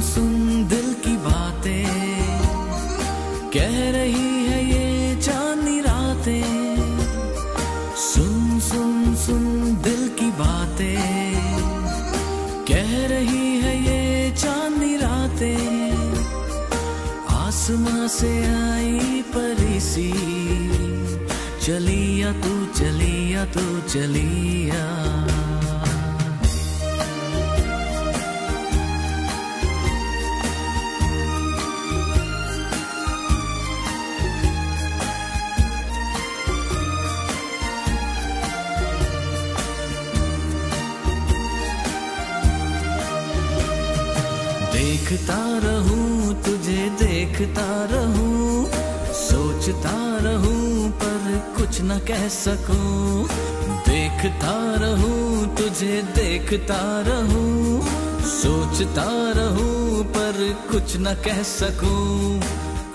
सुन दिल की बातें। कह रही है ये चांदनी रातें। सुन सुन सुन दिल की बातें। कह रही है ये चांदनी रातें। आसमां से आई परी सी। चलिया तू चलिया तू, चलिया। देखता रहूँ, तुझे देखता रहूँ, सोचता रहूँ, पर कुछ न कह सकूँ। देखता रहूँ, तुझे देखता रहूँ, सोचता रहूँ, पर कुछ न कह सकूँ।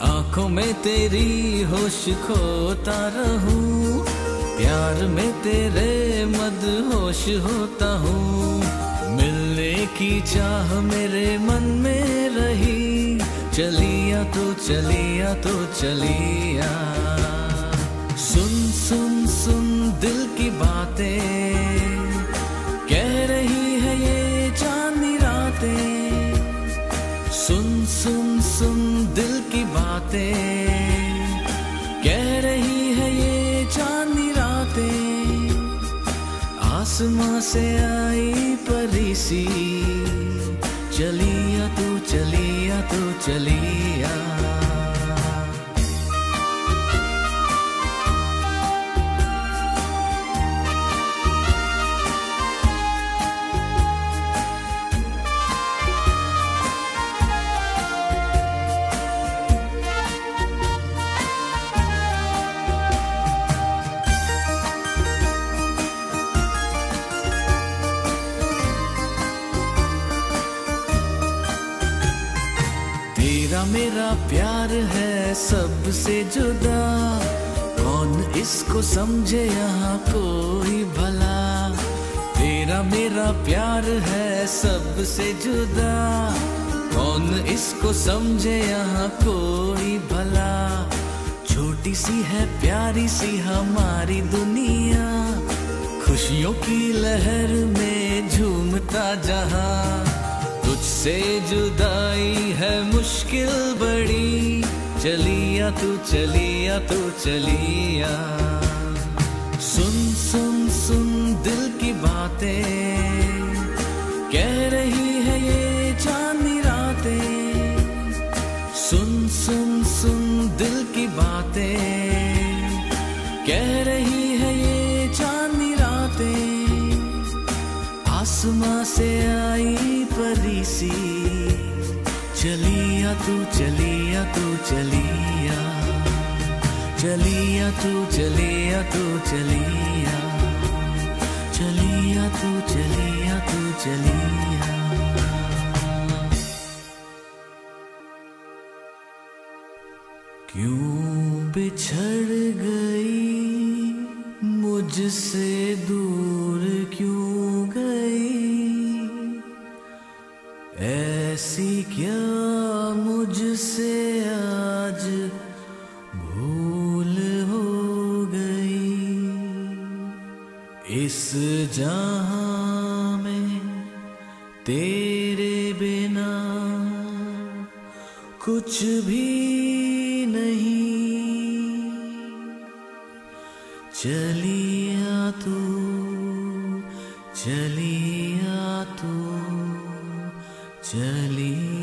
आँखों में तेरी होश खोता रहूँ, प्यार में तेरे मद होश होता हूँ। मिलने की चाह मेरे मन में रही। चलिया तो चलिया तो चलिया। सुन सुन सुन दिल की बातें। कह रही है ये चांदनी रातें। सुन सुन सुन दिल की बातें। कह रही आसमां से आई परी सी चलिया तू चलिया तू चलिया। तेरा मेरा प्यार है सबसे जुदा? कौन इसको समझे यहाँ कोई भला? तेरा मेरा प्यार है सबसे जुदा? कौन इसको समझे यहाँ कोई भला? छोटी सी है प्यारी सी हमारी दुनिया। खुशियों की लहर में झूमता जहाँ। तुझसे जुदाई है मुश्किल बड़ी। चलिया तू चलिया तू, चलिया। सुन सुन सुन दिल की बातें। कह रही है ये चांदनी रातें। सुन सुन सुन दिल की बातें। कह रही है ये चांदनी रातें। आसमां से आई परी सी चलिया तू चलिया तू, चलिया। चलिया तू चलिया तू, चलिया। चलिया तू चलिया तू, चलिया। क्यों बिछड़ गई मुझसे दूर क्यों गई? ऐसी क्या मुझसे आज भूल हो गई? इस जहाँ में तेरे बिना कुछ भी नहीं। चलिया तू, चलिया तू चलिया